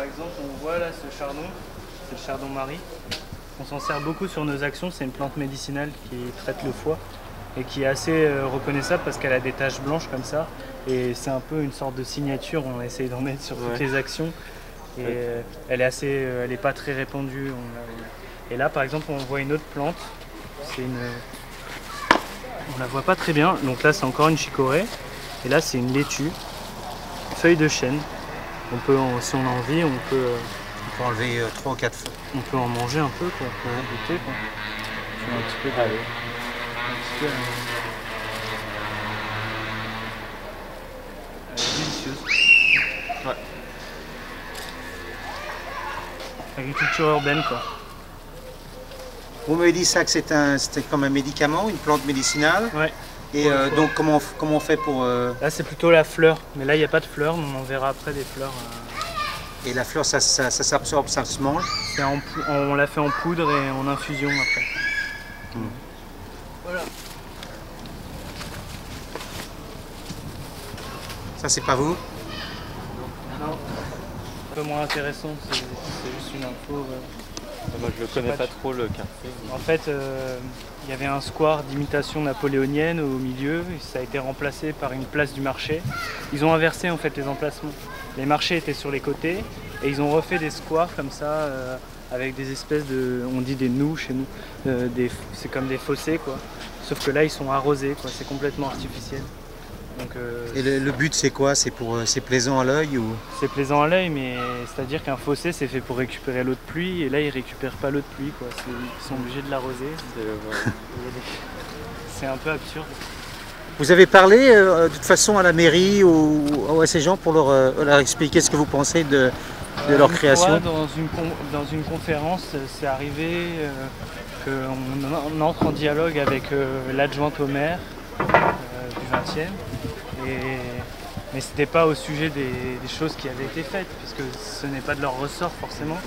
par exemple, on voit là ce chardon, c'est le chardon marie. On s'en sert beaucoup sur nos actions, c'est une plante médicinale qui traite le foie et qui est assez euh, reconnaissable parce qu'elle a des taches blanches comme ça. Et c'est un peu une sorte de signature, on essaye d'en mettre sur toutes Ouais. les actions. Et euh, elle est assez, euh, elle est pas très répandue. Et là, par exemple, on voit une autre plante. C'est une, on la voit pas très bien. Donc là, c'est encore une chicorée. Et là, c'est une laitue, feuille de chêne. On peut, en- si on a envie, on peut, euh, On peut enlever 3 ou 4 feuilles. on peut en manger un peu, quoi, pour goûter, quoi. Je un petit peu de, un petit peu, euh, délicieuse. Ouais. Agriculture urbaine, quoi. Vous m'avez dit ça que c'est un, c'était comme un médicament, une plante médicinale. Ouais. Et euh, donc comment, on comment on fait pour... euh, Là, c'est plutôt la fleur, mais là, il n'y a pas de fleurs, mais on en verra après des fleurs. euh, et la fleur, ça, ça, ça s'absorbe, ça se mange c'est en on l'a fait en poudre et en infusion après. Voilà. Ça, c'est pas vous Non. Un peu moins intéressant, c'est juste une info. Moi je le connais pas trop le quartier. En fait, euh, il y avait un square d'imitation napoléonienne au milieu, et ça a été remplacé par une place du marché. Ils ont inversé en fait les emplacements. Les marchés étaient sur les côtés et ils ont refait des squares comme ça euh, avec des espèces de, on dit des nous chez nous, euh, c'est comme des fossés quoi. Sauf que là ils sont arrosés quoi, c'est complètement artificiel. Donc euh, Et le, le but, c'est quoi? C'est pour, euh, c'est plaisant à l'œil ou? C'est plaisant à l'œil, mais c'est-à-dire qu'un fossé c'est fait pour récupérer l'eau de pluie et là ils récupèrent pas l'eau de pluie quoi. Ils sont obligés de l'arroser. C'est, un peu absurde. Vous avez parlé euh, de toute façon à la mairie ou, ou à ces gens pour leur, euh, leur expliquer ce que vous pensez de, de Euh, leur une création? fois, dans, une con- dans une conférence, c'est arrivé euh, qu'on en- entre en dialogue avec euh, l'adjointe au maire euh, du 20e. Et, mais c'était pas au sujet des, choses qui avaient été faites, puisque ce n'est pas de leur ressort forcément.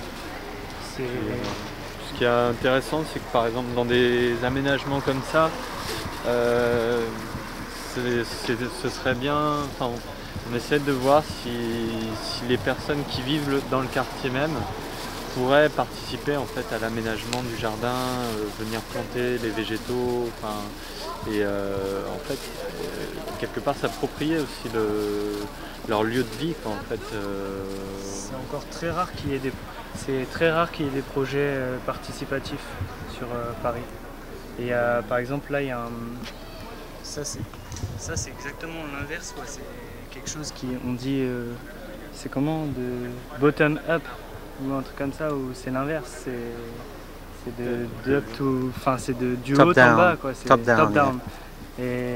Ce qui est intéressant, c'est que par exemple dans des aménagements comme ça, euh, ce serait bien. on essaie de voir si, les personnes qui vivent dans le quartier même pourraient participer en fait à l'aménagement du jardin, euh, venir planter les végétaux, et euh, en fait euh, quelque part s'approprier aussi le- leur lieu de vie quoi, en fait. c'est encore très rare qu'il y ait des, c'est très rare qu'il y ait des projets participatifs sur Paris. Et par exemple là il y a un, ça c'est, ça c'est exactement l'inverse. C'est quelque chose qui on dit, c'est comment de bottom up ou un truc comme ça où c'est l'inverse. C'est, c'est de, de up to, enfin c'est de du Top haut down. en bas quoi. C'est Top down, Et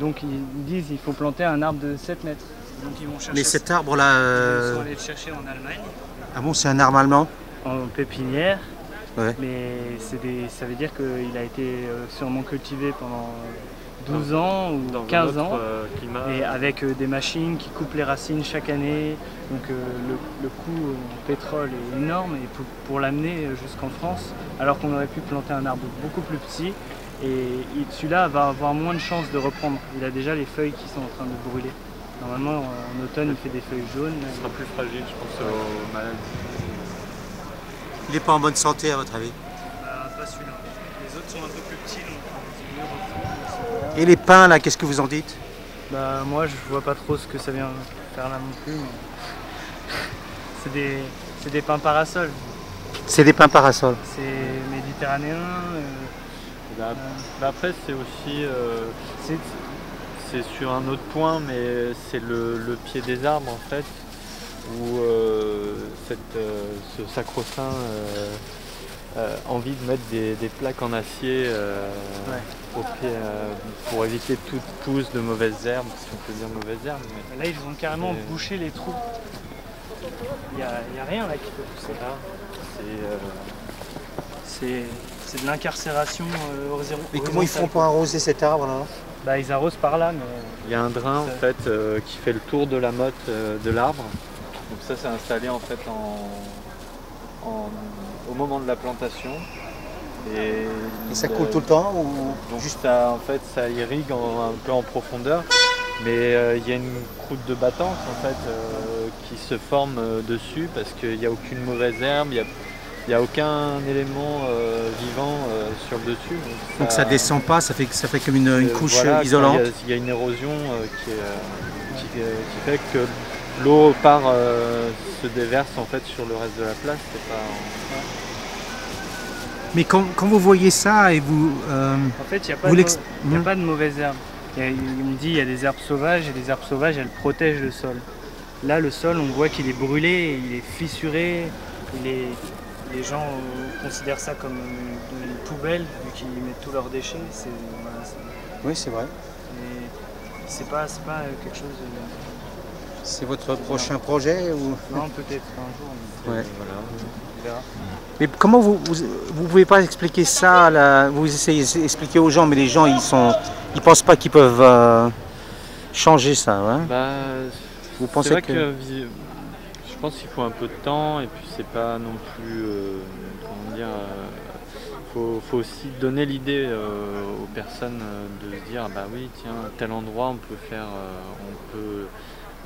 donc ils disent il faut planter un arbre de 7 mètres. Donc ils vont chercher. Mais cet arbre-là, Ils euh, sont allés le chercher en Allemagne, ah bon, c'est un arbre allemand en pépinière. Ouais. Mais c'est des, ça veut dire qu'il a été euh, sûrement cultivé pendant 12 ans ou dans un 15 autre, ans. euh, climat. Et avec euh, des machines qui coupent les racines chaque année. Donc euh, le, le coût en pétrole est énorme et pour, pour l'amener jusqu'en France, alors qu'on aurait pu planter un arbre beaucoup plus petit. Et il- celui-là va avoir moins de chances de reprendre. Il a déjà les feuilles qui sont en train de brûler. Normalement en automne il fait des feuilles jaunes. Il sera plus fragile, je pense, aux maladies. Il n'est pas en bonne santé à votre avis? Bah, pas celui-là. Les autres sont un peu plus petits, donc mieux reprendre. Et les pins, là, qu'est-ce que vous en dites? Bah moi je vois pas trop ce que ça vient faire là non plus. mais C'est des, c'est des pins parasols. C'est des pins parasols. C'est méditerranéen. euh, Bah, bah, après, c'est aussi. euh, c'est, c'est sur un autre point, mais c'est le, le pied des arbres en fait, où euh, cette, euh, ce sacro-saint euh, envie de mettre des, des plaques en acier euh, Ouais. au pied euh, pour éviter toute pousse de mauvaises herbes, si on peut dire mauvaises herbes. mais- là ils ont carrément C'est- bouché les trous. Il n'y a, il y a rien là qui peut pousser. C'est, euh, C'est, c'est de l'incarcération euh, horizon- Mais comment ils font pour arroser cet arbre-là Bah ils arrosent par là, mais Il y a un drain en fait euh, qui fait le tour de la motte euh, de l'arbre. Donc ça c'est installé en fait en, en- au moment de la plantation. Et, Et ça euh, coule tout le temps ou Donc juste ça, en fait ça irrigue en- un peu en profondeur. Mais euh, il y a une croûte de battance en fait euh, qui se forment euh, dessus parce qu'il n'y a aucune mauvaise herbe, il n'y a, aucun élément euh, vivant euh, sur le dessus. Donc ça, ne descend pas, ça fait, ça fait comme une, couche isolante Il y, a une érosion qui, qui, fait que l'eau part se déverse en fait sur le reste de la place. Mais quand, vous voyez ça et vous... en fait, il n'y a, a, pas de mauvaise herbe. Il, me dit qu'il y a des herbes sauvages et les herbes sauvages elles protègent le sol. Là le sol on voit qu'il est brûlé, il est fissuré, les gens considèrent ça comme une, poubelle vu qu'ils mettent tous leurs déchets. oui c'est vrai. C'est pas, pas quelque chose C'est votre prochain projet ou... Non peut-être un jour. Voilà, on verra. Mais comment vous, vous, pouvez pas expliquer ça Vous essayez d'expliquer aux gens, mais les gens ils sont, ils pensent pas qu'ils peuvent euh, changer ça. Hein bah, vous pensez que... je pense qu'il faut un peu de temps et puis c'est pas non plus euh, comment dire. Il euh, faut, aussi donner l'idée aux personnes de se dire bah oui tiens tel endroit on peut faire, on peut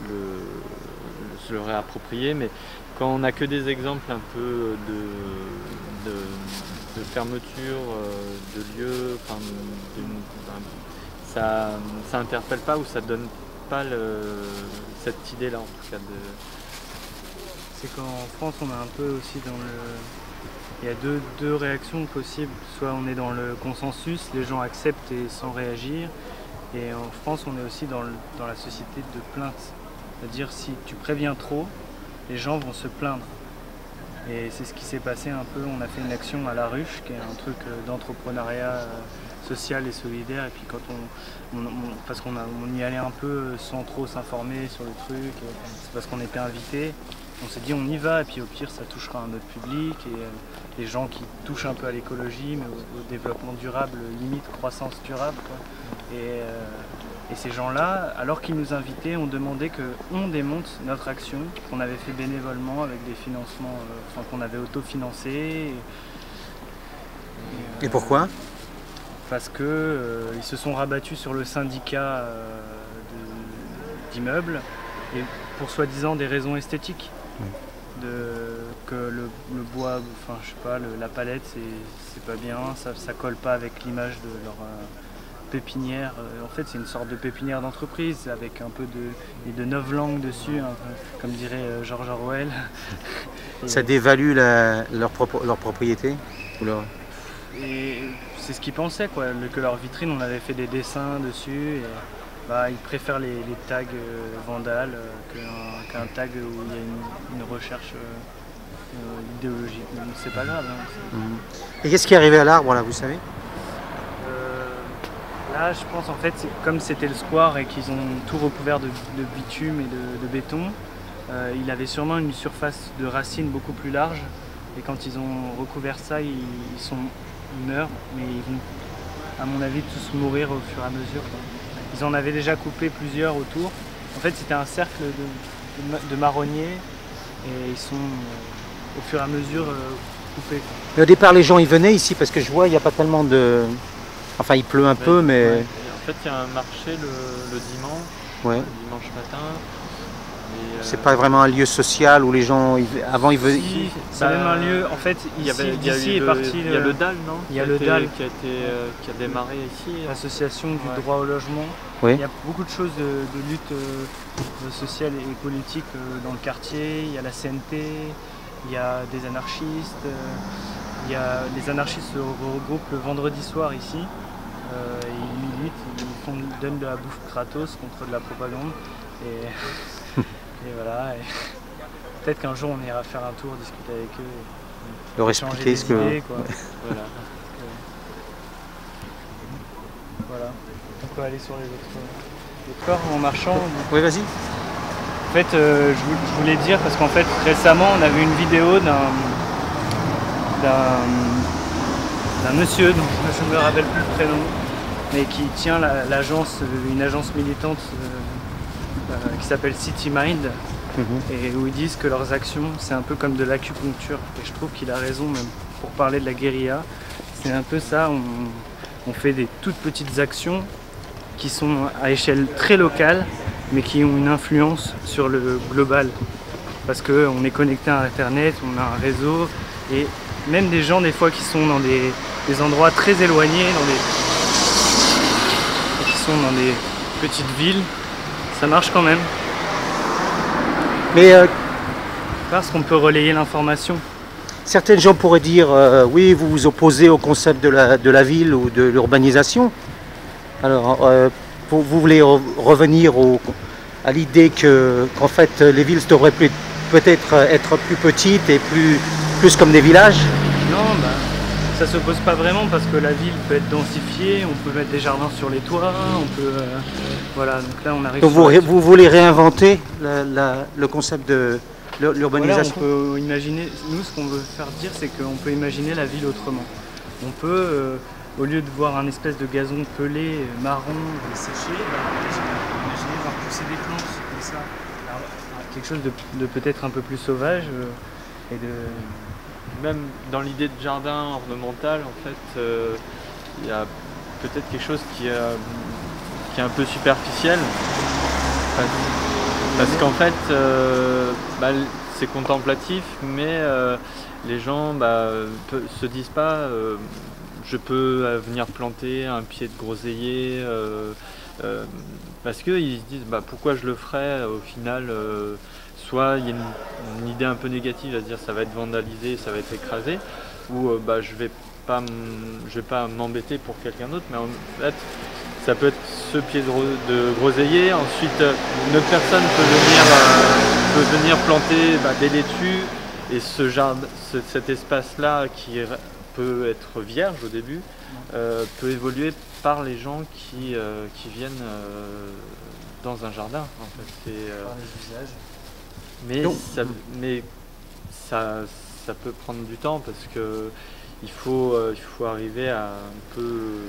le, se le réapproprier mais quand on n'a que des exemples un peu de, fermeture euh, de lieux, ça ça interpelle pas ou ça donne pas cette idée-là en tout cas. De... C'est qu'en France on est un peu aussi dans le... Il y a deux, deux, réactions possibles. Soit on est dans le consensus, les gens acceptent et sans réagir. Et en France on est aussi dans, dans la société de plainte. C'est-à-dire si tu préviens trop, les gens vont se plaindre. Et c'est ce qui s'est passé un peu. On a fait une action à la ruche, qui est un truc euh, d'entrepreneuriat euh, social et solidaire. Et puis quand on, parce qu'on on y allait un peu euh, sans trop s'informer sur le truc, c'est parce qu'on était invité. On s'est dit on y va et puis au pire ça touchera un autre public et les gens qui touchent un peu à l'écologie mais au, développement durable, limite croissance durable. Et, et ces gens-là, alors qu'ils nous invitaient, ont demandé qu'on démonte notre action qu'on avait fait bénévolement avec des financements euh, enfin, qu'on avait autofinancés. Et, et, pourquoi? Parce qu'ils euh, se sont rabattus sur le syndicat euh, d'immeubles et pour soi-disant des raisons esthétiques. De, que le, bois, enfin je sais pas, la palette c'est pas bien, ça, ça colle pas avec l'image de leur pépinière. Euh, en fait, c'est une sorte de pépinière d'entreprise avec un peu de, de neuf langues dessus, comme dirait euh, George Orwell. Ça dévalue leur, leur propriété Et c'est ce qu'ils pensaient, quoi, que leur vitrine, on avait fait des dessins dessus. Et, bah, ils préfèrent les, tags euh, vandales qu'un tag où il y a une, recherche idéologique. c'est pas grave. Hein, mhm. Et qu'est-ce qui est arrivé à l'arbre, là, vous savez? Là, je pense en fait, comme c'était le square et qu'ils ont tout recouvert de, bitume et de, béton, euh, il avait sûrement une surface de racines beaucoup plus large. Et quand ils ont recouvert ça, ils, sont, meurent, mais ils vont, à mon avis, tous mourir au fur et à mesure. Ils en avaient déjà coupé plusieurs autour. En fait, c'était un cercle de, marronniers et ils sont euh, au fur et à mesure euh, coupés. au départ, les gens ils venaient ici parce que je vois, il n'y a pas tellement de, Enfin, il pleut un peu, mais. En fait, il y a un marché le, dimanche, le dimanche matin. Euh, c'est pas vraiment un lieu social où les gens avant ils veulent. Si, c'est même un lieu. En fait, il y avait ici est parti. Il y a le DAL, non Il y a le DAL qui a été euh, qui a démarré ici. L'association du droit au logement. Oui. Il y a beaucoup de choses de, lutte euh, sociale et politique dans le quartier. Il y a la CNT. Il y a des anarchistes. il y a les anarchistes se regroupent le vendredi soir ici. Euh, ils militent, ils donnent de la bouffe gratos contre de la propagande. Et, voilà. Peut-être qu'un jour on ira faire un tour, discuter avec eux. Et leur expliquer ce que. voilà. voilà. On peut aller sur les autres, corps en marchant. Oui, vas-y. En fait, euh, je, voulais dire, parce qu'en fait, récemment, on a vu une vidéo d'un d'un monsieur dont je ne me rappelle plus le prénom, mais qui tient l'agence, euh, une agence militante euh, euh, qui s'appelle City Mind, mhm. et où ils disent que leurs actions, c'est un peu comme de l'acupuncture. Et je trouve qu'il a raison, même pour parler de la guérilla. C'est un peu ça, on, on fait des toutes petites actions qui sont à échelle très locale, mais qui ont une influence sur le global. parce qu'on est connecté à Internet, on a un réseau, et même des gens des fois qui sont dans des, endroits très éloignés, dans des, qui sont dans des petites villes, ça marche quand même. Mais euh, parce qu'on peut relayer l'information. Certains gens pourraient dire euh, oui, vous vous opposez au concept de la, de la ville ou de l'urbanisation. Alors, euh, vous, voulez revenir à l'idée qu'en fait les villes devraient peut-être être plus petites et plus, plus comme des villages? Ça se pose pas vraiment parce que la ville peut être densifiée, on peut mettre des jardins sur les toits, on peut. Euh, voilà, donc là on arrive. Donc vous, voulez réinventer le concept de l'urbanisation On peut imaginer, nous ce qu'on veut faire dire c'est qu'on peut imaginer la ville autrement. On peut. Euh, au lieu de voir un espèce de gazon pelé, euh, marron, séché, bah, imaginer voir pousser des plantes comme ça. quelque chose de, peut-être un peu plus sauvage et de même dans l'idée de jardin ornemental, en fait, euh, il y a peut-être quelque chose qui, est un peu superficiel. Parce, qu'en fait, euh, bah, c'est contemplatif, mais euh, les gens bah, se disent pas je peux venir planter un pied de groseillier parce qu'ils se disent bah, pourquoi je le ferais au final soit il y a une, idée un peu négative à dire ça va être vandalisé, ça va être écrasé, ou euh, bah, je vais pas je vais pas m'embêter pour quelqu'un d'autre, mais en fait ça peut être ce pied de, de groseillier, ensuite euh, une autre personne peut venir, euh, peut venir planter bah, des laitues et ce jardin, cet espace-là qui peut être vierge au début, peut évoluer par les gens qui, qui viennent dans un jardin. En fait. par les. Mais, ça, mais ça, ça, peut prendre du temps parce que il faut, euh, il faut arriver à un peu euh,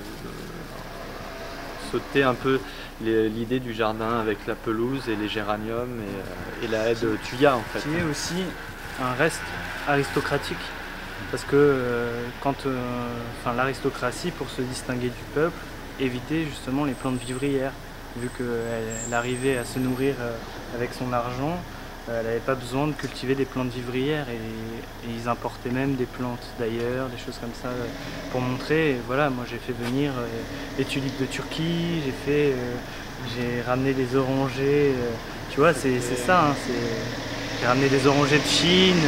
sauter un peu l'idée du jardin avec la pelouse et les géraniums et, euh, la haie de thuya en fait. Qui est aussi un reste aristocratique parce que quand enfin, l'aristocratie pour se distinguer du peuple évitait justement les plantes vivrières vu qu'elle arrivait à se nourrir avec son argent elle n'avait pas besoin de cultiver des plantes vivrières et, ils importaient même des plantes d'ailleurs, des choses comme ça pour montrer. voilà, moi j'ai fait venir euh, les tulipes de Turquie, j'ai fait, euh, j'ai ramené des orangers. Euh, tu vois, c'est ça. Hein, j'ai ramené des orangers de Chine.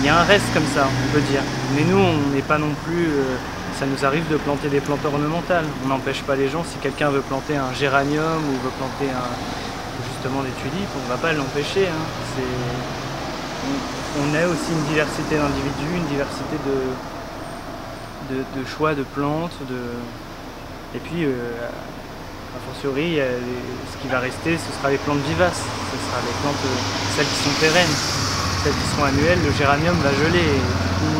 Il y a un reste comme ça, on peut dire. Mais nous, on n'est pas non plus. ça nous arrive de planter des plantes ornementales. On n'empêche pas les gens si quelqu'un veut planter un géranium ou veut planter un, justement des tulipes, on ne va pas l'empêcher. Hein. On, a aussi une diversité d'individus, une diversité de, de, choix de plantes. De... Et puis, euh, a fortiori, ce qui va rester, ce sera les plantes vivaces. Ce sera les plantes, celles qui sont pérennes. Celles qui sont annuelles, le géranium va geler. Et du coup,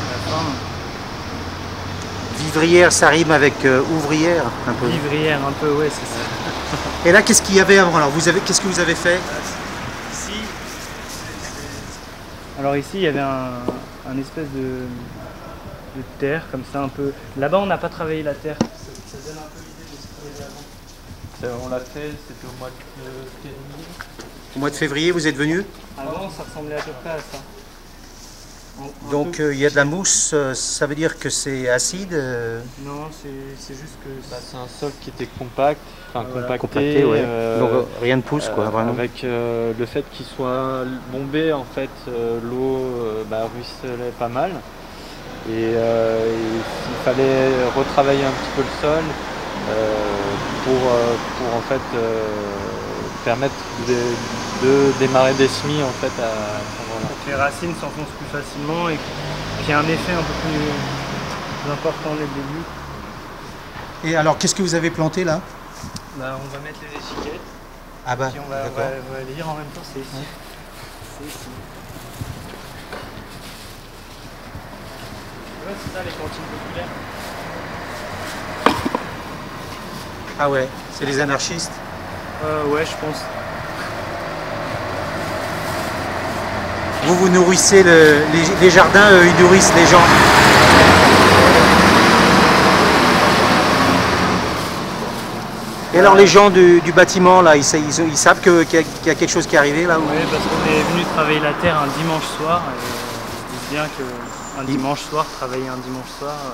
à la fin, Vivrière, ça rime avec euh, ouvrière un peu. Vivrière, un peu, ouais, c'est ça. Et là, qu'est-ce qu'il y avait avant Alors, vous avez, qu'est-ce que vous avez fait Ici, alors ici, il y avait un, espèce de, terre comme ça, un peu. Là-bas, on n'a pas travaillé la terre. Ça, donne un peu l'idée de ce qu'il y avait avant. On l'a fait, c'était au mois de février. Au mois de février, vous êtes venu Avant, ça ressemblait à peu près à ça. Donc euh, il y a de la mousse, euh, ça veut dire que c'est acide euh Non, c'est juste que... Bah, c'est un sol qui était compact, enfin compacté, Donc rien ne pousse quoi, vraiment. Avec le fait qu'il soit bombé, en fait, l'eau bah, ruisselait pas mal. Et il fallait retravailler un petit peu le sol pour, pour en fait permettre de, démarrer des semis en fait à les racines s'enfoncent plus facilement et qu'il y a un effet un peu plus important dès le début. Et alors, qu'est-ce que vous avez planté là? Bah, On va mettre les étiquettes. Ah bah, on va, les lire en même temps, c'est ici. C'est ici. c'est ça les cantines populaires. Ah ouais, c'est les anarchistes? Euh, Ouais, je pense. Vous vous nourrissez les, jardins, ils nourrissent les gens. Et alors les gens du, du bâtiment, là, ils, sa- ils- ils savent qu'il y, a- qu'il y a quelque chose qui est arrivé là ou- Oui, parce qu'on est venu travailler la terre un dimanche soir. Et on se dit bien qu'un dimanche soir, travailler un dimanche soir, euh,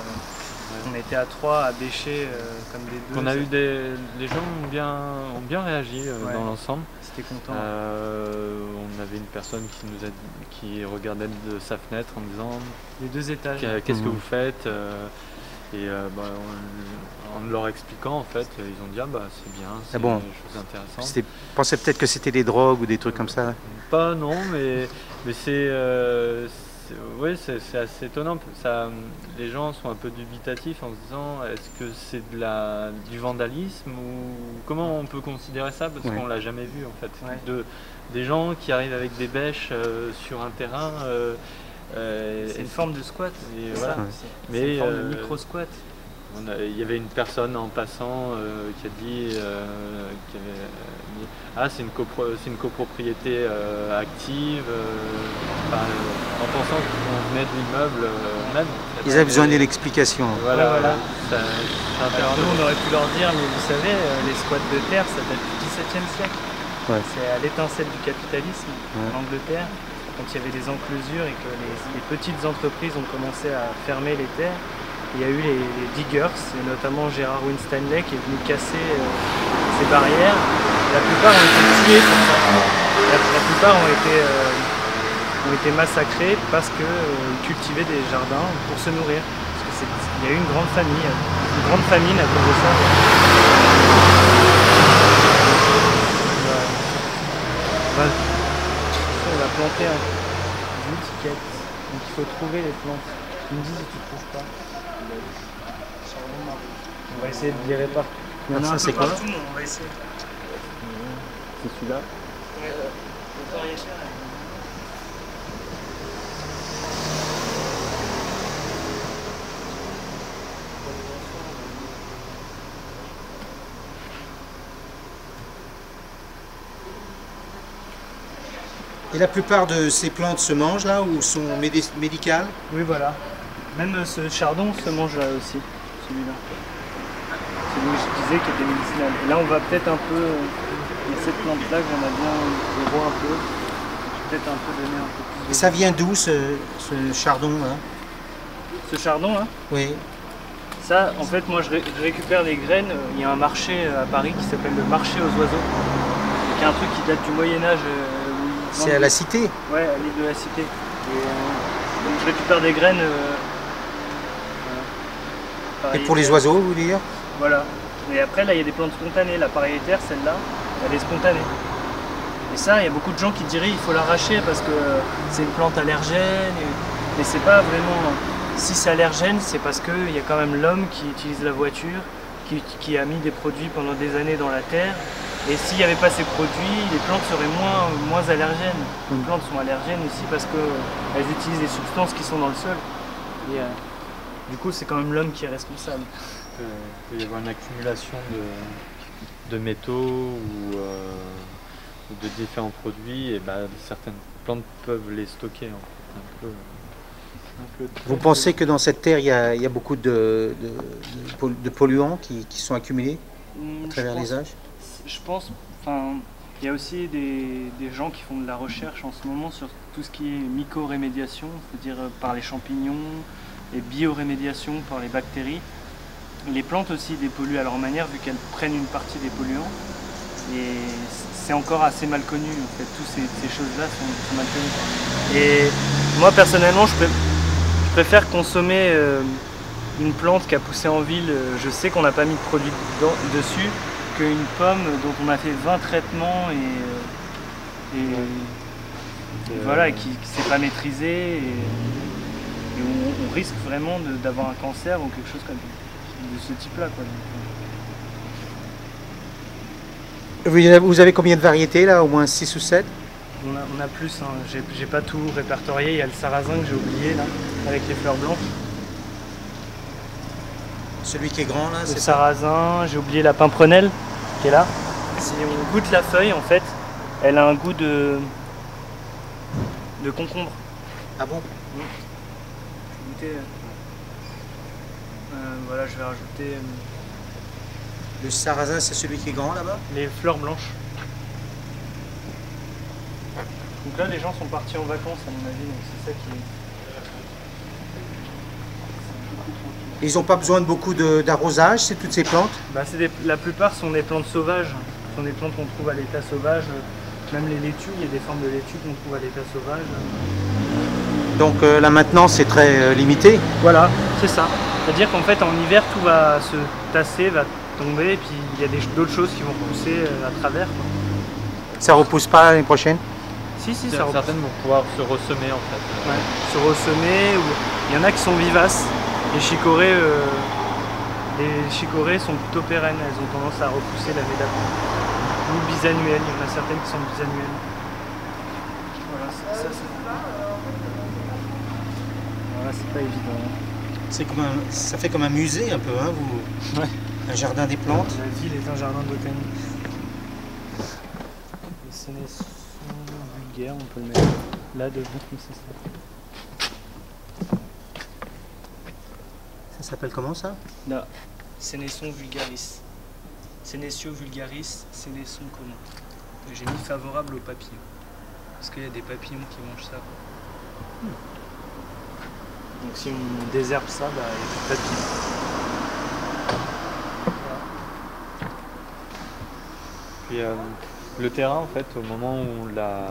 on était à trois à bêcher euh, comme des deux. On a eu des, les gens ont bien, ont bien réagi euh, Ouais. dans l'ensemble. C'était content. Euh, on avait une personne qui nous a, qui regardait de sa fenêtre en disant Les deux étages. Qu'est- Qu'est-ce que Mhm. vous faites euh, Et euh, bah, en, en leur expliquant, en fait, ils ont dit Ah bah c'est bien, c'est bon. des choses intéressantes. Pensaient peut-être que c'était des drogues ou des trucs comme ça. Pas non, mais, mais c'est. Oui, c'est assez étonnant. Ça, les gens sont un peu dubitatifs en se disant est-ce que c'est de la, du vandalisme ou comment on peut considérer ça? Parce Ouais. qu'on l'a jamais vu en fait. Ouais. De, des gens qui arrivent avec des bêches euh, sur un terrain. euh, euh, C'est une forme de squat. et voilà. Ouais. Mais, une forme de euh, micro-squat. On a- Il y avait une personne en passant euh, qui a dit, euh, qui avait dit, ah c'est une, copro- c'est une copropriété euh, active, euh, enfin, euh, en pensant qu'on venait de l'immeuble euh, même. Ils avaient besoin d'une explication. Voilà, voilà. ça- c'est Alors intéressant. nous, on aurait pu leur dire, mais vous savez, les squats de terre, ça date du XVIIe siècle. Ouais. C'est à l'étincelle du capitalisme Ouais. en Angleterre, quand il y avait des enclosures et que les, les petites entreprises ont commencé à fermer les terres. Il y a eu les, diggers, et notamment Gérard Winstanley qui est venu casser euh, ces barrières. La plupart ont été tués pour ça. La, plupart ont été, euh, ont été massacrés parce qu'ils cultivaient des jardins pour se nourrir. Il y a eu une grande famille, une grande famine à cause de ça. On va, planter un, une étiquette. Donc il faut trouver les plantes. Tu me dis si tu trouves pas. On va essayer de y en a Ça, un c'est quoi on va essayer. C'est celui-là Ouais, euh. Et la plupart de ces plantes se mangent là ou sont médi- médicales? Oui, voilà. Même euh, ce chardon se mange là aussi, celui-là. Celui que je disais qui était médicinal. Et là, on va peut-être un peu. Il y a cette plante-là que j'aimerais bien voir un peu. Peut-être un peu donner un peu plus. Et ça vient d'où ce, ce chardon là Ce chardon, hein, Oui. ça, en fait, moi je, ré- je récupère les graines. euh, Il y a un marché euh, à Paris qui s'appelle le marché aux oiseaux. Qui est un truc qui date du Moyen-Âge. euh, C'est à la cité? Ouais, à l'île de la Cité. Et, euh, donc je récupère des graines. euh, euh, Et pour les oiseaux, vous voulez dire? Voilà. Et après, là, il y a des plantes spontanées. La pariétaire, celle-là, elle est spontanée. Et ça, il y a beaucoup de gens qui diraient il faut l'arracher parce que c'est une plante allergène. Mais c'est pas vraiment. Si c'est allergène, c'est parce qu'il y a quand même l'homme qui utilise la voiture, qui, qui a mis des produits pendant des années dans la terre. Et s'il n'y avait pas ces produits, les plantes seraient moins, moins allergènes. Les Mm. plantes sont allergènes aussi parce qu'elles utilisent des substances qui sont dans le sol. Et, euh, du coup, c'est quand même l'homme qui est responsable. Euh, Il peut y avoir une accumulation de, de métaux ou, euh, de différents produits et bah, certaines plantes peuvent les stocker en fait, un peu. un peu Vous pensez que dans cette terre, il y a, il y a beaucoup de, de- de pol- de polluants qui, qui sont accumulés Mm, à travers pense, les âges? Je pense, enfin, il y a aussi des, des gens qui font de la recherche en ce moment sur tout ce qui est mycorémédiation, c'est-à-dire euh, par les champignons, et biorémédiation par les bactéries. Les plantes aussi dépolluent à leur manière vu qu'elles prennent une partie des polluants. Et c'est encore assez mal connu en fait, toutes ces, ces choses-là sont, sont mal connues. Et moi personnellement, je, pré- je préfère consommer euh, une plante qui a poussé en ville, euh, je sais qu'on n'a pas mis de produit dedans- dessus, qu'une pomme dont on a fait 20 traitements et, euh, et- et voilà, et qui ne s'est pas maîtrisé. Et, et on, on risque vraiment d'avoir un cancer ou quelque chose comme de ce type-là. Donc, vous avez, combien de variétés là Au moins 6 ou 7 On a, on a plus, hein. j'ai pas tout répertorié. Il y a le sarrasin que j'ai oublié là, avec les fleurs blanches. Celui qui est grand là, Le sarrasin, j'ai oublié la pimprenelle qui est là. Si on goûte la feuille, en fait, elle a un goût de, de concombre. Ah bon? Goûtez, euh, euh, voilà, je vais rajouter. euh, Le sarrasin, c'est celui qui est grand là-bas Les fleurs blanches. Donc là, les gens sont partis en vacances, à mon avis, donc c'est ça qui est. Ils n'ont pas besoin de beaucoup de- d'arrosage, c'est toutes ces plantes? Bah, c'est des- la plupart sont des plantes sauvages. Ce sont des plantes qu'on trouve à l'état sauvage. Même les laitues, il y a des formes de laitues qu'on trouve à l'état sauvage. Donc euh, la maintenance est très euh, limitée. Voilà, c'est ça. C'est-à-dire qu'en fait, en hiver, tout va se tasser, va tomber, et puis il y a d'autres choses qui vont pousser euh, à travers. quoi. Ça repousse pas l'année prochaine? Si, si, ça repousse. Certaines vont pouvoir se ressemer en fait. Ouais, se ressemer. Ou... Il y en a qui sont vivaces. Les chicorées, euh, les chicorées sont plutôt pérennes. Elles ont tendance à repousser l'année d'après. Ou bisannuelles. Il y en a certaines qui sont bisannuelles. Voilà, ça, ça, c'est... Voilà, c'est pas évident. C'est comme un- ça fait comme un musée un peu, hein, vous Ouais. Un jardin des plantes. La ville est un jardin botanique. Les sénescents vulgaires, on peut le mettre là devant comme ça. ça. Ça s'appelle comment ça? Là, Sénesson vulgaris. Sénessio vulgaris, Sénesson commun. J'ai mis favorable aux papillons. Parce qu'il y a des papillons qui mangent ça. Donc si on désherbe ça, bah, il y a plus. Puis euh, le terrain, en fait, au moment où on l'a,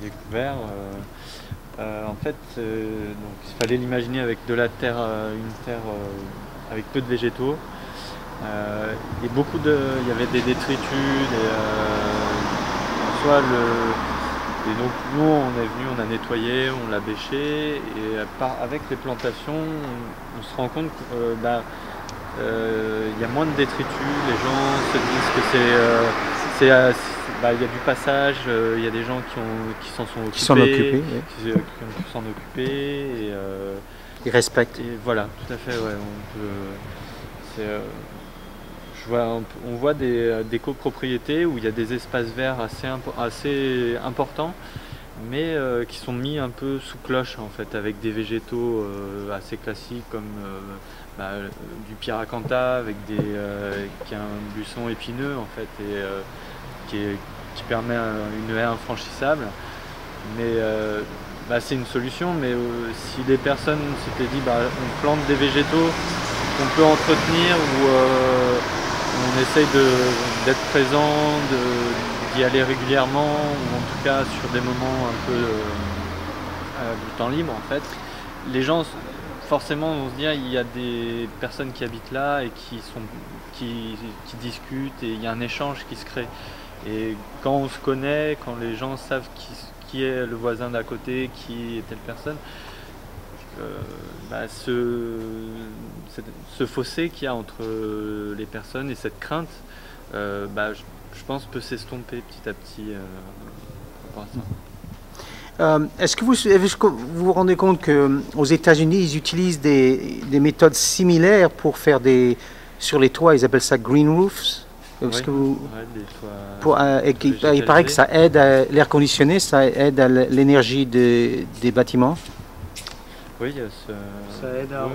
découvert, euh, euh, en fait, il fallait l'imaginer avec de la terre, une terre avec peu de végétaux. Et beaucoup de, il y avait des détritus, soit le, et donc nous on est venu, on a nettoyé, on l'a bêché, et euh, par- avec les plantations, on, on se rend compte qu'il y a moins de détritus, les gens se disent que c'est, euh, euh, bah, il y a du passage, euh, il y a des gens qui, ont, qui s'en sont occupés, Qui s'en occupent, oui. qui, euh, qui ont pu s'en occuper, et, euh, Ils respectent. et voilà, tout à fait, ouais. On peut, c'est, euh, on, voit des, euh, des copropriétés où il y a des espaces verts assez, impo- assez importants, mais euh, qui sont mis un peu sous cloche en fait, avec des végétaux euh, assez classiques comme bah, du piracantha avec des, qui a un buisson épineux en fait et qui, permet un- une haie infranchissable. Mais bah, c'est une solution, mais si les personnes s'étaient dit bah, on plante des végétaux qu'on peut entretenir ou euh, on essaye d'être présent, d'y aller régulièrement ou en tout cas sur des moments un peu euh, du temps libre en fait, les gens forcément vont se dire il y a des personnes qui habitent là et qui discutent et il y a un échange qui se crée. Et quand on se connaît, quand les gens savent qui, est le voisin d'à côté, qui est telle personne, euh, bah, ce, ce fossé qu'il y a entre euh, les personnes et cette crainte, euh, bah, je, je pense peut s'estomper petit à petit euh, par rapport à ça. Est-ce que vous, que vous vous rendez compte qu'aux États-Unis, ils utilisent des, des méthodes similaires pour faire des. Sur les toits, ils appellent ça green roofs? Est-ce Oui. que vous- Ouais, des fois, pour, euh, et qu'il- végétalisé. il paraît que ça aide à l'air conditionné, ça aide à l'énergie des bâtiments? Oui, il y a ce- Ça aide à, oui,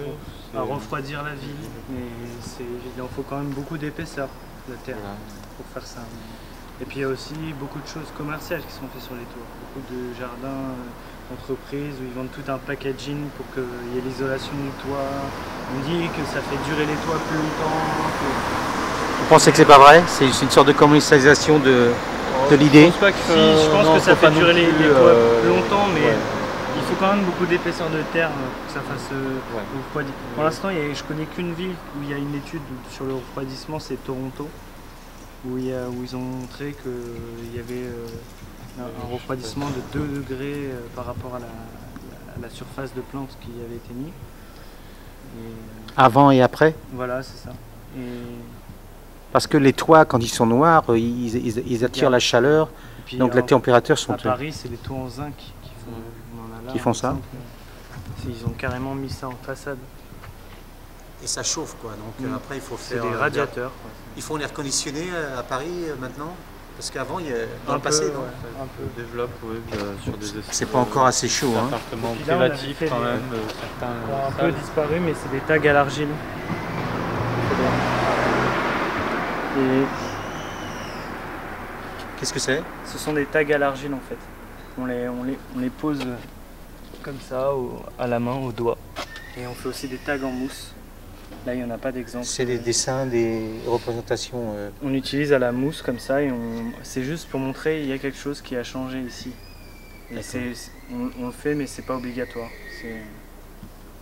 à c'est- refroidir la ville, mais c'est il en faut quand même beaucoup d'épaisseur de terre voilà. pour faire ça. Et puis il y a aussi beaucoup de choses commerciales qui sont faites sur les toits. Beaucoup de jardins, euh, d'entreprises où ils vendent tout un packaging pour qu'il y ait l'isolation du toit. On dit que ça fait durer les toits plus longtemps. que- Vous pensez que c'est pas vrai? C'est c'est une sorte de commercialisation de, de l'idée Je pense pas que, Si, je pense non, que ça fait durer les, toits euh, plus longtemps, mais ouais. Il faut quand même beaucoup d'épaisseur de terre euh, pour que ça fasse euh, refroidir. Pour l'instant, je connais qu'une ville où il y a une étude sur le refroidissement, c'est Toronto, où, il y a- où ils ont montré qu'il y avait euh, un, refroidissement de 2 degrés euh, par rapport à la, à la surface de plante qui avait été mise. Euh, avant et après? Voilà, c'est ça. Et, Parce que les toits, quand ils sont noirs, euh, ils, ils- ils attirent la chaleur, puis, donc en- les températures sont... À Paris, c'est les toits en zinc qui font, ça. Ils ont carrément mis ça en façade. Et ça chauffe quoi, donc Mm. après il faut C'est des radiateurs. quoi. Ils font l'air conditionné à Paris euh, maintenant Parce qu'avant, il y a, dans Un le passé, peu, non ouais, un peu. Développe oui, euh, sur des c'est pas encore assez chaud. Hein. appartements privatifs quand même, euh, certains un peu disparu, mais c'est des tags à l'argile. Et Qu'est-ce que c'est? Ce sont des tags à l'argile en fait. On les, on les, on les pose comme ça au- à la main, au doigt. Et on fait aussi des tags en mousse. Là, il n'y en a pas d'exemple. C'est des dessins, des représentations. euh, On utilise à la mousse comme ça et on... c'est juste pour montrer il y a quelque chose qui a changé ici. Et on, on le fait mais c'est pas obligatoire. C'est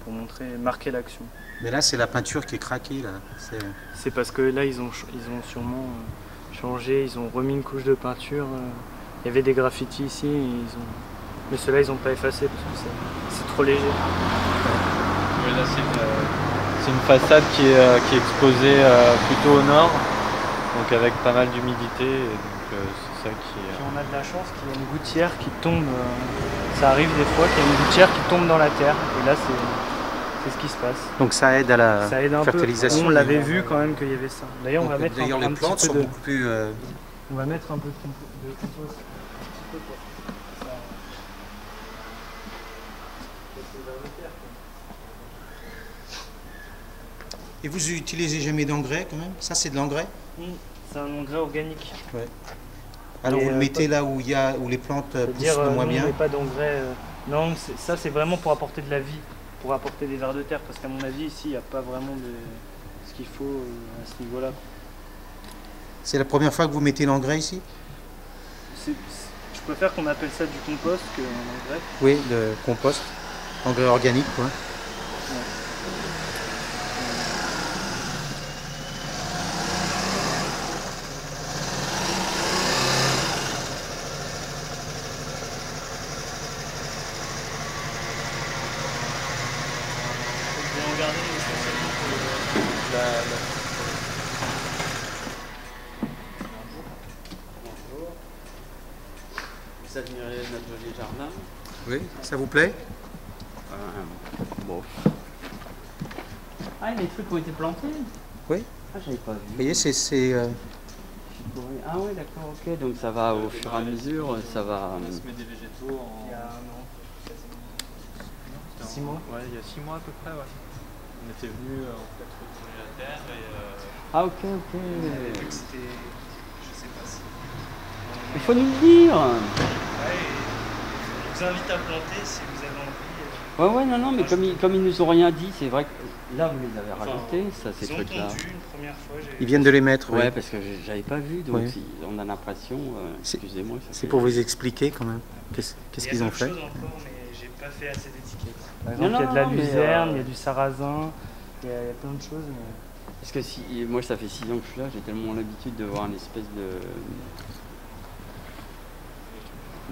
pour montrer, marquer l'action. Mais là, c'est la peinture qui est craquée. Là. C'est- C'est parce que là ils ont, ils ont sûrement euh, changé, ils ont remis une couche de peinture. euh, Il y avait des graffitis ici, et ils ont... mais ceux-là ils n'ont pas effacé parce que c'est, c'est trop léger. Oui, là, c'est une, euh, c'est une façade qui est, euh, qui est exposée euh, plutôt au nord, donc avec pas mal d'humidité. et Donc c'est ça qui. Puis on a de la chance qu'il y a une gouttière qui tombe. ça arrive des fois qu'il y a une gouttière qui tombe dans la terre. Et là c'est, c'est ce qui se passe. Donc ça aide à la Ça aide un peu. fertilisation. On l'avait vu quand même qu'il y avait ça. D'ailleurs, on va mettre un, petit peu sont de, beaucoup plus. euh, on va mettre un peu de compost. Un petit peu, quoi. Ça- c'est vers le terre, quoi. Et vous utilisez jamais d'engrais quand même? Ça, c'est de l'engrais? Mm, C'est un engrais organique. Alors Et, vous le euh, mettez là où, y a, où les plantes euh, poussent le euh, moins nous, bien pas d'engrais. Non, ça c'est vraiment pour apporter de la vie, pour apporter des vers de terre, parce qu'à mon avis ici il n'y a pas vraiment de ce qu'il faut à ce niveau-là. C'est la première fois que vous mettez l'engrais ici? Je préfère qu'on appelle ça du compost qu'un engrais. Oui, le compost. Engrais organique, quoi. Je vais en garder essentiellement pour le- la- la- Vous admirez notre joli jardin Oui, ça vous plaît Euh, Bon. Ah, les trucs ont été plantés Oui. Ah, j'avais pas vu. Vous voyez, c'est... c'est, euh, Ah oui, d'accord, ok. Donc ça va au fur et à mesure, ça va... On se met des végétaux en. Il y a un an, quasiment. Six mois Ouais, il y a six mois à peu près, ouais. On était venus euh, en fait retourner la terre et. euh, Ah ok, ok. C'était. Je sais pas si. Il faut nous le dire Ouais, et je vous invite à planter si vous avez envie. euh, Ouais, ouais, non, non, mais comme, ils, comme ils nous ont rien dit, c'est vrai que là, vous les avez Enfin, rajoutés, ça, ces trucs-là. tondu une première fois. j'ai- Ils viennent de les mettre, oui. Ouais, parce que j'avais pas vu, donc on a l'impression, euh, C'est- excusez-moi. C'est fait- pour vous expliquer quand même. Qu'est-ce qu'ils ont fait encore, mais j'ai pas fait assez d'étiquettes. Par Non, exemple, il y a de la luzerne, euh, il y a du sarrasin, il y a, il y a plein de choses. Mais... Parce que si, moi, ça fait 6 ans que je suis là, j'ai tellement l'habitude de voir une espèce de.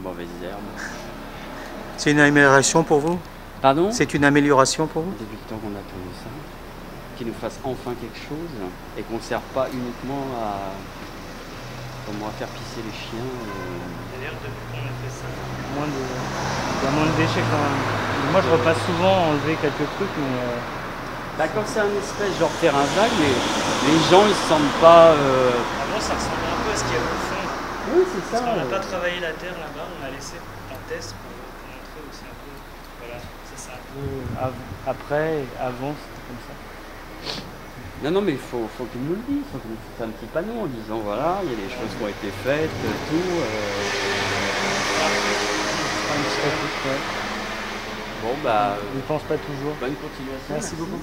mauvaise herbe. C'est une amélioration pour vous Pardon C'est une amélioration pour vous Depuis le temps qu'on attendait ça, qu'ils nous fassent enfin quelque chose et qu'on ne serve pas uniquement à, comment, à faire pisser les chiens. D'ailleurs, depuis qu'on a fait ça, moins de... il y a moins de déchets quand même. Moi, je repasse souvent enlever quelques trucs, mais euh, Bah, quand c'est un espèce genre terrain vague, les, les gens ils se sentent pas. euh, avant, ça ressemblait un peu à ce qu'il y avait au fond. Oui, c'est Parce ça. qu'on n'a pas travaillé la terre là-bas, on a laissé un test pour, pour montrer aussi un peu. Voilà, ça c'est un peu av- après avant, c'était comme ça. Non, non, mais il faut, faut qu'ils nous le disent. Il faut qu'ils nous fassent un petit panneau en disant voilà, il y a des choses qui ont été faites, tout. euh. Un petit peu, ouais. Bon, bah, Je ne pense pas toujours. bonne continuation. Merci beaucoup.